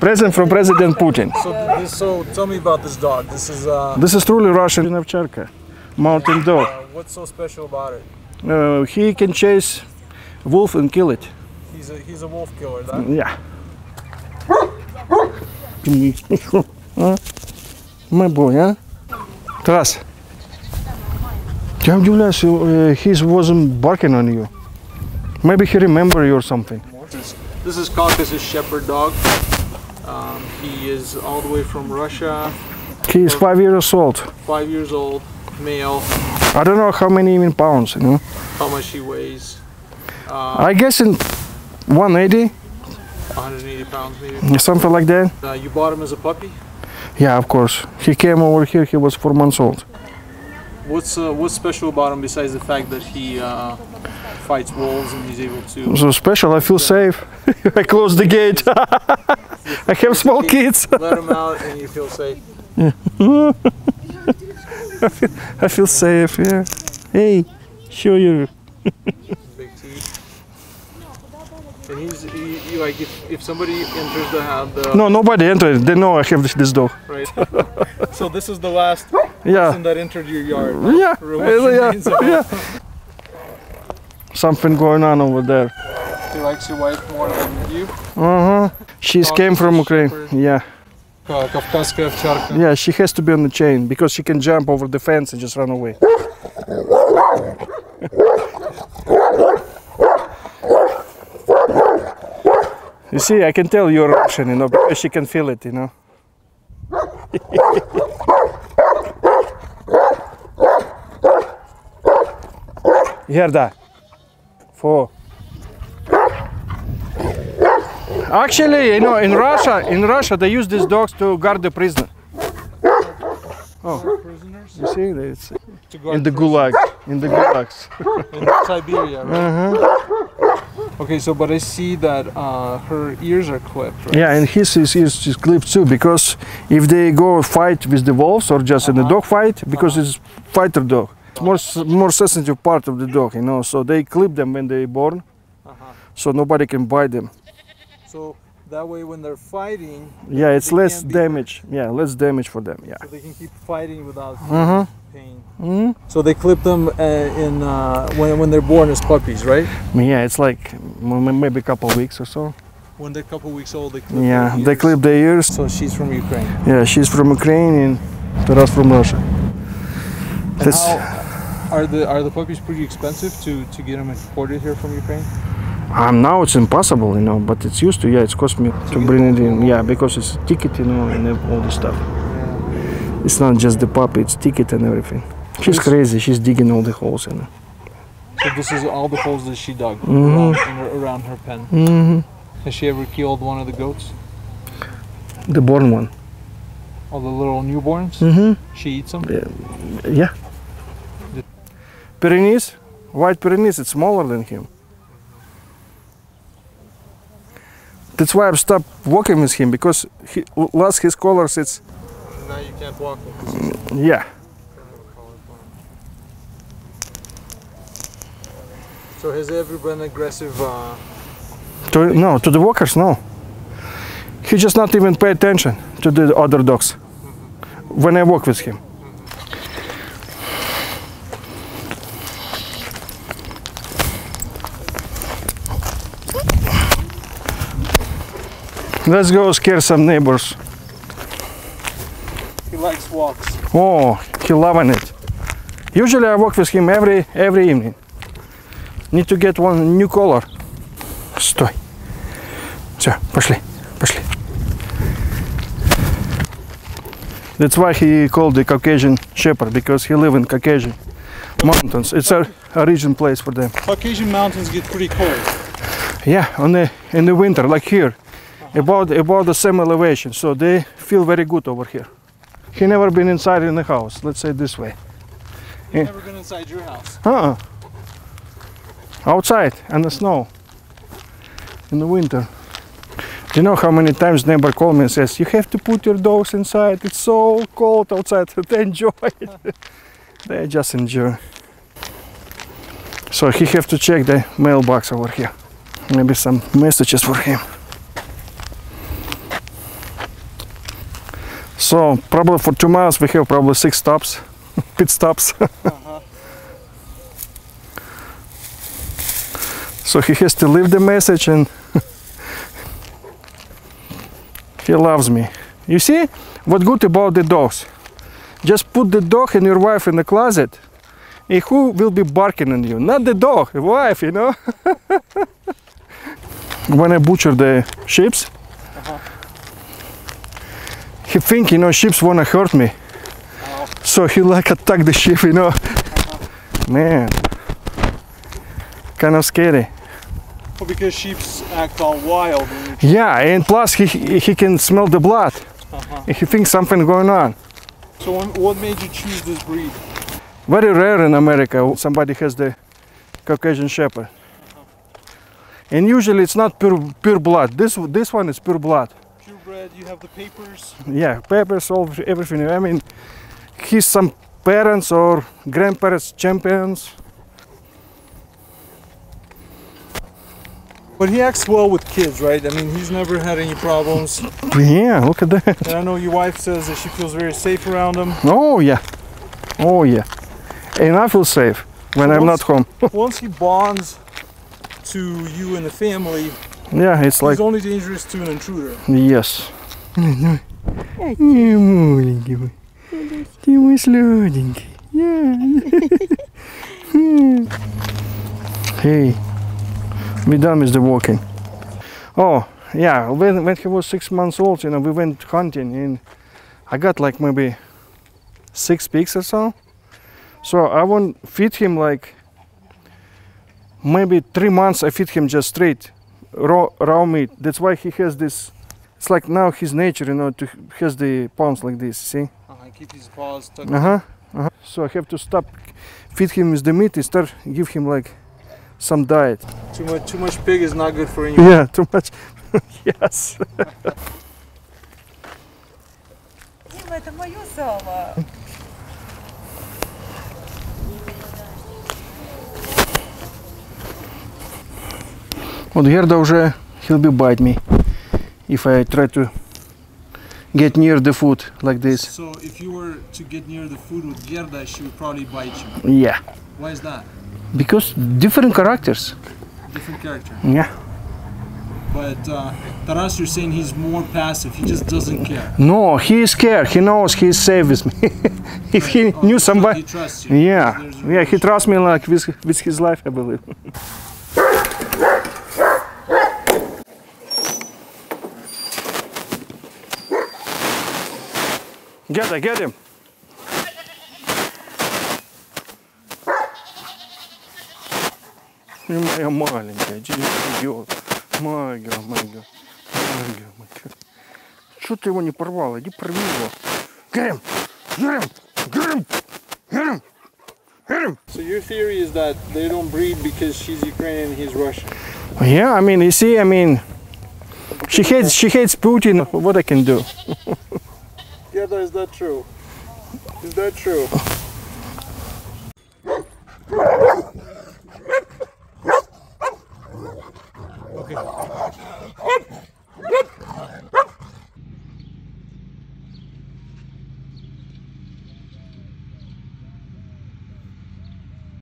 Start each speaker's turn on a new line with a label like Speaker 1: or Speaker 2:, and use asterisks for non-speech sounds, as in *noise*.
Speaker 1: Present from President Putin.
Speaker 2: So, this, so tell me about this dog. This is uh,
Speaker 1: This is truly Russian Ovcharka, mountain dog.
Speaker 2: uh, what's so special about it?
Speaker 1: Uh, he can chase wolf and kill it.
Speaker 2: He's a he's a wolf killer. That
Speaker 1: Yeah. My boy, huh? Тарас, я удивляюсь, uh, he wasn't barking on you. Maybe he remember you or something.
Speaker 2: This, is Caucasus Shepherd dog. Um, he is all the way from Russia.
Speaker 1: He is five years old.
Speaker 2: Five years old, male.
Speaker 1: I don't know how many even pounds, you know.
Speaker 2: How much he weighs?
Speaker 1: I guess in 180,
Speaker 2: 180 pounds maybe.
Speaker 1: something like that.
Speaker 2: Uh, you bought him as a puppy.
Speaker 1: Yeah, of course. He came over here, he was four months old.
Speaker 2: What's uh, what's special about him besides the fact that he uh, fights wolves and he's able to
Speaker 1: So special, I feel safe. *laughs* I close the gate. *laughs* I have small kids.
Speaker 2: let him out and you feel safe? Yeah.
Speaker 1: I *laughs* feel I feel safe, yeah. Hey, show you.
Speaker 2: Big teeth. And he's he, he, like if, if somebody enters the house, the
Speaker 1: No, nobody enters. They know I have this, this dog.
Speaker 2: right. so this is the last
Speaker 1: yeah.
Speaker 2: that entered your yard.
Speaker 1: Yeah, yeah, *laughs* yeah. Something going on over there.
Speaker 2: He likes your wife more than you.
Speaker 1: Uh huh. She came from Ukraine.
Speaker 2: Shepherd.
Speaker 1: Yeah.
Speaker 2: Uh,
Speaker 1: yeah, she has to be on the chain because she can jump over the fence and just run away. you see, I can tell you're Russian, you know, because she can feel it, you know. Gerda. Four. Actually, you know, in Russia, in Russia, they use these dogs to guard the prisoner. Oh,
Speaker 2: Prisoners
Speaker 1: you see, it's in the gulag, in the gulags. *laughs*
Speaker 2: in Siberia, right? Uh-huh. Okay, so but I see that uh, her ears are clipped, right?
Speaker 1: Yeah, and his is, is, is clipped too because if they go fight with the wolves or just in a uh-huh. dog fight, because uh-huh. it's fighter dog, more more sensitive part of the dog, you know. So they clip them when they born,
Speaker 2: Uh-huh.
Speaker 1: so nobody can bite them.
Speaker 2: So that way, when they're fighting,
Speaker 1: Yeah, it's less damage. Yeah, less damage for them. Yeah.
Speaker 2: so they can keep fighting without
Speaker 1: Mhm.
Speaker 2: pain.
Speaker 1: hmm
Speaker 2: So they clip them uh, in uh, when when they're born as puppies, right?
Speaker 1: Yeah, it's like maybe a couple of weeks or so.
Speaker 2: When they're a couple weeks old, they clip.
Speaker 1: Yeah,
Speaker 2: their
Speaker 1: they clip their ears.
Speaker 2: So she's from Ukraine.
Speaker 1: Yeah, she's from Ukraine and Taras from Russia.
Speaker 2: And
Speaker 1: That's
Speaker 2: how, are the are the puppies pretty expensive to to get them imported here from Ukraine?
Speaker 1: um, now it's impossible, you know, but it's used to. Yeah, it's cost me to
Speaker 2: get
Speaker 1: bring it in. Yeah, because it's ticket, you know, and all this stuff.
Speaker 2: Yeah.
Speaker 1: It's not just the puppy; it's ticket and everything. She's crazy. She's digging all the holes in it.
Speaker 2: So this is all the holes that she dug
Speaker 1: Mhm.
Speaker 2: around, her, around her pen.
Speaker 1: hmm
Speaker 2: Has she ever killed one of the goats?
Speaker 1: The born one.
Speaker 2: All the little newborns?
Speaker 1: hmm
Speaker 2: She eats them?
Speaker 1: Yeah. Pyrenees, white Pyrenees, it's smaller than him. That's why I've stopped walking with him because he lost his colors. It's
Speaker 2: Now you can't walk them.
Speaker 1: yeah.
Speaker 2: So has ever been aggressive? Uh,
Speaker 1: To, no, to the walkers, no. He just not even pay attention to the other dogs when I walk with him. Let's go scare some neighbors.
Speaker 2: he likes walks.
Speaker 1: Oh, he loving it. Usually I walk with him every every evening. Need to get one new color. Стой. Все, пошли, пошли. That's why he called the Caucasian Shepherd because he live in Caucasian mountains. It's a, a region place for them.
Speaker 2: Caucasian mountains get pretty cold.
Speaker 1: Yeah, on the in the winter, like here, about about the same elevation, so they feel very good over here. He never been inside in the house. Let's say this way.
Speaker 2: He's eh. never been inside your house.
Speaker 1: Uh-uh. Outside and the snow. In the winter. You know how many times neighbor call me and says, you have to put your dogs inside. It's so cold outside. *laughs* They enjoy it. *laughs* they just enjoy. So he have to check the mailbox over here. Maybe some messages for him. So probably for two miles we have probably six stops, *laughs* pit stops.
Speaker 2: Uh-huh. *laughs*
Speaker 1: so he has to leave the message and *laughs* he loves me. You see what good about the dogs? Just put the dog and your wife in the closet and who will be barking on you? Not the dog, the wife, you know? when I butcher the sheep, he think, you know, sheep wanna hurt me. So he like attack the sheep, you know. Man, kind of scary.
Speaker 2: Well, because sheep act all wild.
Speaker 1: Yeah, and plus he he can smell the blood.
Speaker 2: uh-huh.
Speaker 1: And he thinks something going on.
Speaker 2: So, what made you choose this breed?
Speaker 1: Very rare in America. Somebody has the Caucasian Shepherd, and usually it's not pure pure blood. This this one is pure blood.
Speaker 2: Purebred, you have the papers.
Speaker 1: Yeah, papers, all everything. I mean, he's some parents or grandparents champions.
Speaker 2: But he acts well with kids, right? I mean, he's never had any problems.
Speaker 1: Yeah, look at that.
Speaker 2: And I know your wife says that she feels very safe around him.
Speaker 1: Oh yeah, oh yeah. And I feel safe when I'm not home. *laughs*
Speaker 2: Once he bonds to you and the family,
Speaker 1: Yeah, it's like
Speaker 2: he's only dangerous to an intruder.
Speaker 1: Yes. *laughs* Не маленький мой. Ты мой сладенький. Hey, we done with the walking. Oh, yeah, when, when he was six months old, you know, we went hunting and I got like maybe six pigs or so. So I won't feed him like maybe three months I feed him just straight raw raw meat. That's why he has this. It's like now his nature, you know, to has the palms like this. See?
Speaker 2: Uh, keep his paws tucked.
Speaker 1: Uh huh. Uh-huh. So I have to stop, feed him with the meat and start give him like some diet.
Speaker 2: Too much, too much pig is not good for anyone.
Speaker 1: Yeah, too much. *laughs* yes.
Speaker 3: Дима, это мое сало. *laughs*
Speaker 1: Вот Герда уже he'll be bite me if I try to get near the food like this.
Speaker 2: So if you were to get near the food with Gerda, she would probably bite you.
Speaker 1: Yeah,
Speaker 2: Why is that?
Speaker 1: because different characters.
Speaker 2: Different character.
Speaker 1: Yeah.
Speaker 2: But uh, Taras, you're saying he's more passive. He just doesn't care.
Speaker 1: No, he is scared. He knows he is safe with me. *laughs* if he
Speaker 2: Oh,
Speaker 1: knew
Speaker 2: so
Speaker 1: somebody.
Speaker 2: He trusts you.
Speaker 1: Yeah,
Speaker 2: There's-
Speaker 1: yeah, he trusts me like with, with his life, I believe. *laughs* Get it, get him. Ты моя маленькая, идиот. Майга, майга, майга, майга. Что ты его не порвал? Иди порви его. Him! Get him! Get him!
Speaker 2: So your theory is that they don't breed because she's Ukrainian and he's Russian.
Speaker 1: Yeah, I mean, you see, I mean, she hates, she hates Putin. What I can do?
Speaker 2: Gerda, is that true? Is that true?